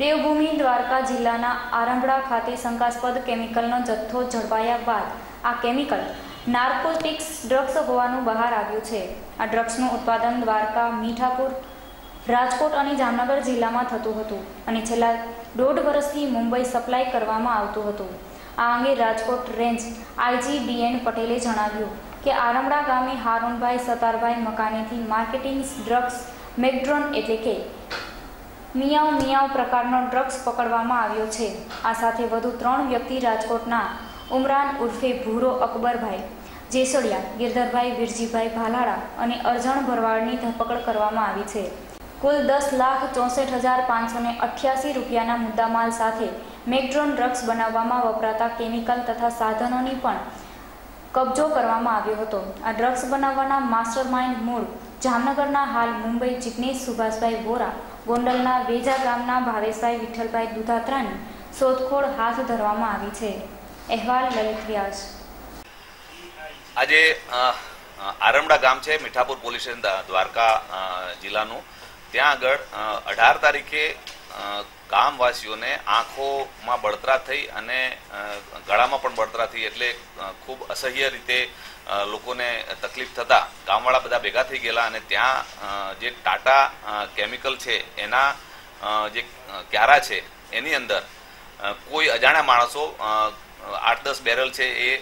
દેવભૂમિ દ્વારકા જિલ્લાના આરંભડા ખાતે શંકાસ્પદ કેમિકલનો જથ્થો ઝડપાયા બાદ આ કેમિકલ નાર્કોટિક્સ ડ્રગ્સ હોવાનું બહાર આવ્યું છે. આ ડ્રગ્સનું ઉત્પાદન દ્વારકા, મીઠાપુર, રાજકોટ અને જામનગર જિલ્લામાં થતું હતું અને છેલ્લા દોઢ વર્ષથી મુંબઈ સપ્લાય કરવામાં આવતું હતું. આ અંગે રાજકોટ રેન્જ આઈજી ડીએન પટેલે જણાવ્યું કે આરમડા ગામે હારૂનભાઈ સતારભાઈ મકાનેથી માર્કેટિંગ ડ્રગ્સ મેકડ્રોન એટલે કે મિયાવ મિયાઉ પ્રકારનો ડ્રગ્સ પકડવામાં આવ્યો છે. આ સાથે વધુ ત્રણ વ્યક્તિ રાજકોટના ઉમરાન ઉર્ફે ભૂરો અકબરભાઈ, જેસડિયા, ગિરધરભાઈ, વિરજીભાઈ ભાલાળા અને અરજણ ભરવાડની ધરપકડ કરવામાં આવી છે. કુલ દસ લાખ ચોસઠ હજાર પાંચસો ને અઠ્યાસી રૂપિયાના મુદ્દામાલ સાથે મેકડ્રોન ડ્રગ્સ બનાવવામાં વપરાતા કેમિકલ તથા સાધનોની પણ કબજો કરવામાં આવ્યો હતો. આ ડ્રગ્સ બનાવવાના માસ્ટર માઇન્ડ મૂળ જામનગરના હાલ મુંબઈ જિગ્નેશ સુભાષભાઈ વોરા, ગોંડલના વેજા ગામના ભાવેશભાઈ વિઠ્ઠલભાઈ દુધાત્રાની શોધખોળ હાથ ધરવામાં આવી છે. અહેવાલ લલિત વ્યાસ. આજે આરમડા ગામ છે, મીઠાપુર પોલીસ દ્વારકા જિલ્લાનું. ત્યાં આગળ અઢાર તારીખે ગામવાસીઓને આંખોમાં બળતરા થઈ અને ગળામાં પણ બળતરા થઈ એટલે ખૂબ અસહ્ય રીતે લોકોને તકલીફ થતા. ગામવાળા બધા ભેગા થઈ ગયેલા અને ત્યાં જે ટાટા કેમિકલ છે, એના જે ક્યારા છે, એની અંદર કોઈ અજાણ્યા માણસો આઠ દસ બેરલ છે એ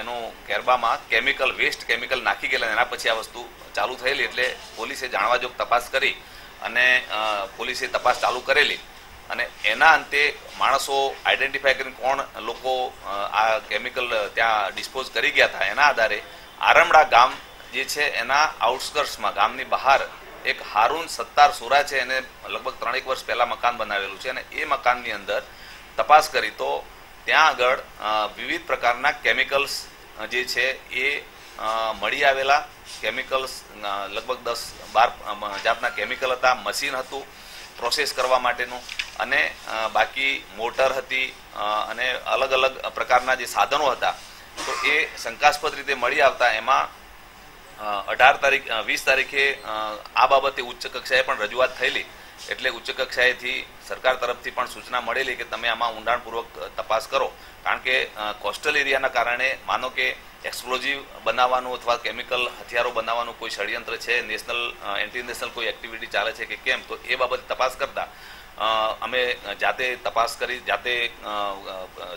એનું કેરબામાં કેમિકલ, વેસ્ટ કેમિકલ નાખી ગયેલા એના પછી આ વસ્તુ ચાલુ થયેલી એટલે પોલીસે જાણવા જોગ તપાસ કરી. અને પોલીસે તપાસ ચાલુ કરેલી. અને એના અંતે માણસો આઈડેન્ટિફાય કરીને કોણ લોકો આ કેમિકલ ત્યાં ડિસ્પોઝ કરી ગયા હતા, એના આધારે આરમડા ગામ જે છે, એના આઉટસ્કર્ટ્સમાં ગામની બહાર એક હારૂન સત્તાર સુરા છે, એને લગભગ ત્રણેક વર્ષ પહેલાં મકાન બનાવેલું છે અને એ મકાનની અંદર તપાસ કરી તો ત્યાં આગળ વિવિધ પ્રકારના કેમિકલ્સ જે છે, એ મળી આવેલા કેમિકલ્સ લગભગ દસ બાર જાતના કેમિકલ હતા મશીન હતું પ્રોસેસ કરવા માટેનું. અને બાકી મોટર હતી અને અલગ અલગ પ્રકારના જે સાધનો હતા, તો એ શંકાસ્પદ રીતે મળી આવતા. એમાં અઢાર તારીખ વીસ તારીખે આ બાબતે ઉચ્ચ કક્ષાએ પણ રજૂઆત થયેલી. એટલે ઉચ્ચ કક્ષાએથી સરકાર તરફથી પણ સૂચના મળેલી કે તમે આમાં ઊંડાણપૂર્વક તપાસ કરો. કારણ કે કોસ્ટલ એરિયાના કારણે માનો કે એક્સપ્લોઝિવ બનાવવાનું અથવા કેમિકલ હથિયારો બનાવવાનું કોઈ ષડયંત્ર છે, નેશનલ ઇન્ટરનેશનલ કોઈ એક્ટિવિટી ચાલે છે કે કેમ, તો એ બાબતે તપાસ કરતા અમે જાતે તપાસ કરી, જાતે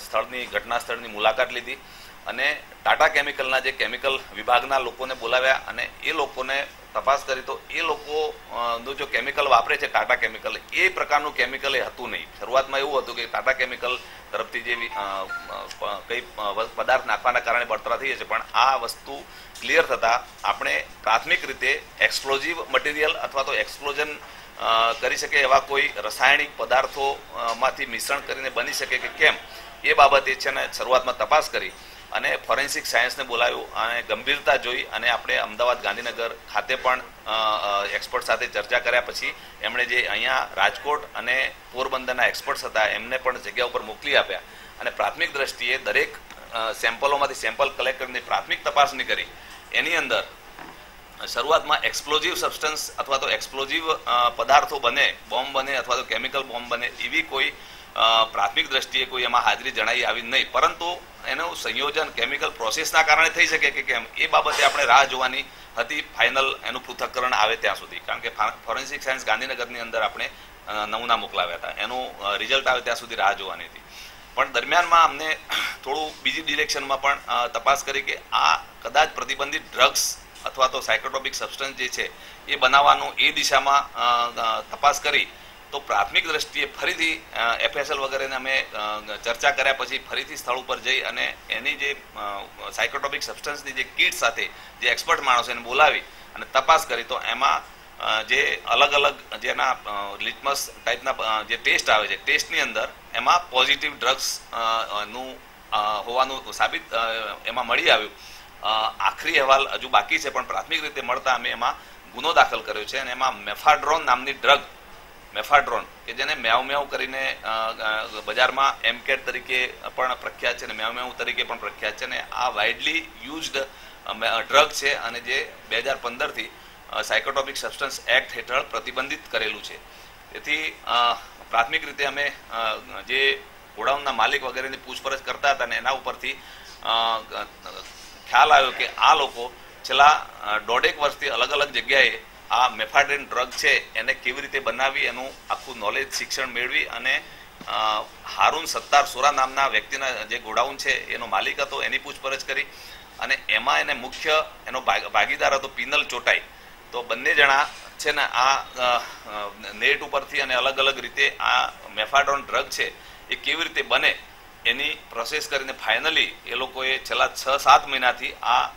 સ્થળની ઘટના સ્થળની મુલાકાત લીધી. અને ટાટા કેમિકલના જે કેમિકલ વિભાગના લોકોને બોલાવ્યા અને એ લોકોને તપાસ કરી તો એ લોકો અ, નું જો કેમિકલ વાપરે છે ટાટા કેમિકલ એ પ્રકારનું કેમિકલ એ હતું નહીં. શરૂઆતમાં એવું હતું કે ટાટા કેમિકલ તરફથી જે કઈ પદાર્થ નાખવાના કારણે બળતરા થઈ છે પણ આ વસ્તુ ક્લિયર થતાં આપણે પ્રાથમિક રીતે એક્સપ્લોઝિવ મટીરિયલ અથવા તો એક્સપ્લોઝન કરી શકે એવા કોઈ રાસાયણિક પદાર્થોમાંથી મિશ્રણ કરીને બની શકે કે કેમ એ બાબતે છે ને શરૂઆતમાં તપાસ કરી. અને ફોરેન્સિક સાયન્સને બોલાવ્યું અને ગંભીરતા જોઈ અને આપણે અમદાવાદ ગાંધીનગર ખાતે પણ એક્સપર્ટ સાથે ચર્ચા કર્યા. પછી એમણે જે અહીંયા રાજકોટ અને પોરબંદરના એક્સપર્ટ્સ હતા, એમને પણ જગ્યા ઉપર મોકલી આપ્યા. અને પ્રાથમિક દ્રષ્ટિએ દરેક સેમ્પલોમાંથી સેમ્પલ કલેક્ટ કરીને પ્રાથમિક તપાસણી કરી. એની અંદર શરૂઆતમાં એક્સપ્લોઝિવ સબસ્ટન્સ અથવા તો એક્સપ્લોઝિવ પદાર્થો બને, બોમ્બ બને અથવા તો કેમિકલ બોમ્બ બને, એવી કોઈ પ્રાથમિક દ્રષ્ટિએ કોઈ એમાં હાજરી જણાઈ આવી નહીં. પરંતુ એનું સંયોજન કેમિકલ પ્રોસેસના કારણે થઈ શકે કે કેમ? એ બાબતે આપણે રાહ જોવાની હતી. ફાઇનલ એનું પૃથ્થકરણ આવે ત્યાં સુધી. કારણ કે ફોરેન્સિક સાયન્સ ગાંધીનગરની અંદર આપણે નમૂના મોકલાવ્યા હતા. એનું રિઝલ્ટ આવે ત્યાં સુધી રાહ જોવાની હતી. પણ દરમિયાનમાં અમને થોડું બીજી ડિરેક્શનમાં પણ તપાસ કરી કે આ કદાચ પ્રતિબંધિત ડ્રગ્સ અથવા તો સાયકોટ્રોપિક સબસ્ટન્સ જે છે, એ બનાવવાનું એ દિશામાં તપાસ કરી તો પ્રાથમિક દ્રષ્ટિએ ફરીથી એફએસએલ વગેરેને અમે ચર્ચા કર્યા પછી ફરીથી સ્થળ ઉપર જઈ અને એની જે સાયકોટ્રોપિક સબસ્ટન્સની જે કીટ સાથે જે એક્સપર્ટ માણસો એને બોલાવી અને તપાસ કરી, તો એમાં જે અલગ અલગ જેના લિટમસ ટાઈપના જે ટેસ્ટ આવે છે ટેસ્ટની અંદર એમાં પોઝિટિવ ડ્રગ્સનું હોવાનું સાબિત એમાં મળી આવ્યું. આખરી અહેવાલ હજુ બાકી છે, પણ પ્રાથમિક રીતે મળતા અમે એમાં ગુનો દાખલ કર્યો છે અને એમાં મેફાડ્રોન નામની ડ્રગ મેફાડ્રોન, કે જેને મ્યાઉ મેવ કરીને બજારમાં એમકેટ તરીકે પણ પ્રખ્યાત છે અને મ્યાઉ મેવ તરીકે પણ પ્રખ્યાત છે અને આ વાઇડલી યુઝડ ડ્રગ છે અને જે બે હજાર પંદરથી સાયકોટોપિક સબસ્ટન્સ એક્ટ હેઠળ પ્રતિબંધિત કરેલું છે. તેથી પ્રાથમિક રીતે અમે જે ગોડાઉનના માલિક વગેરેની પૂછપરછ કરતા હતા અને એના ઉપરથી ખ્યાલ આવ્યો કે આ લોકો છેલ્લા દોઢેક વર્ષથી અલગ અલગ જગ્યાએ આ મેફાડ્રેન ડ્રગ છે, એને કેવી રીતે બનાવી, એનું આખું નોલેજ શિક્ષણ મેળવી અને હારૂન સત્તાર સોરા નામના વ્યક્તિના જે ગોડાઉન છે, એનો માલિક હતો, એની પૂછપરછ કરી અને એમાં એને મુખ્ય એનો ભાગ- ભાગીદાર હતો પિનલ ચોટાઈ. તો બંને જણા છે ને આ નેટ ઉપરથી અને અલગ અલગ રીતે આ મેફાડ્રોન ડ્રગ છે, એ કેવી રીતે બને, એની પ્રોસેસ કરીને ફાઇનલી એ લોકોએ છેલ્લા છ સાત મહિનાથી આ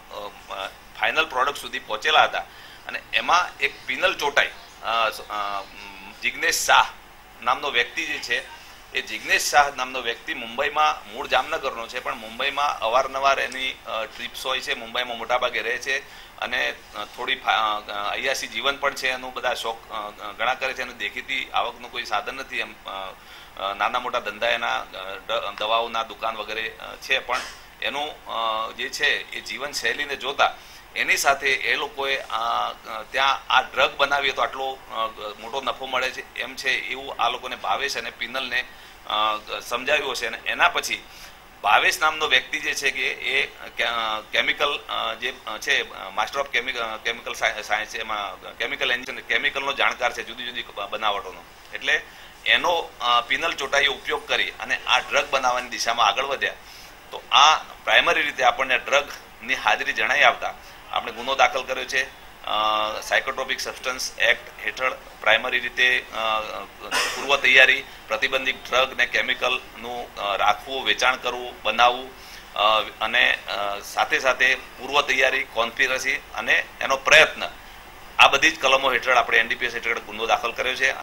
ફાઇનલ પ્રોડક્ટ સુધી પહોંચેલા હતા. અને એમાં એક પિનલ ચોટાઈ જિગ્નેશ શાહ નામનો વ્યક્તિ જે છે, એ જિગ્નેશ શાહ નામનો વ્યક્તિ મુંબઈમાં મૂળ જામનગરનો છે, પણ મુંબઈમાં અવારનવાર એની ટ્રીપ્સ હોય છે, મુંબઈમાં મોટાભાગે રહે છે અને થોડી અયાસી જીવન પણ છે એનું બધા શોખ ઘણા કરે છે અને દેખીતી આવકનું કોઈ સાધન નથી એમ નાના મોટા ધંધા એના દવાઓના દુકાન વગેરે છે, પણ એનું જે છે એ જીવનશૈલીને જોતા, એની સાથે એ લોકોએ ત્યાં આ ડ્રગ બનાવીએ તો આટલો મોટો નફો મળે છે, એમ છે એવું આ લોકોને ભાવેશ અને પિનલને સમજાવ્યું હશે અને એના પછી ભાવેશ નામનો વ્યક્તિ જે છે કે એ કેમિકલ જે છે, master of chemical chemical science છે, એમાં કેમિકલ એન્જિન કેમિકલનો જાણકાર છે, જુદી જુદી બનાવટોનો. એટલે એનો પિનલ ચોટાઈએ ઉપયોગ કરી અને આ ડ્રગ બનાવવાની દિશામાં આગળ વધ્યા. તો આ પ્રાઇમરી રીતે આપણને ડ્રગની હાજરી જણાઈ આવતા આપણે ગુનો દાખલ કર્યો છે. સાયકોટ્રોપિક સબસ્ટન્સ એક્ટ હેઠળ પ્રાઇમરી રીતે પૂર્વ તૈયારી પ્રતિબંધિત ડ્રગ ને કેમિકલનું રાખવું, વેચાણ કરવું, બનાવવું અને સાથે સાથે પૂર્વ તૈયારી કોન્સ્પિરસી અને એનો પ્રયત્ન. આ બધી જ કલમો હેઠળ આપણે એનડીપીએસ હેઠળ ગુનો દાખલ કર્યો છે.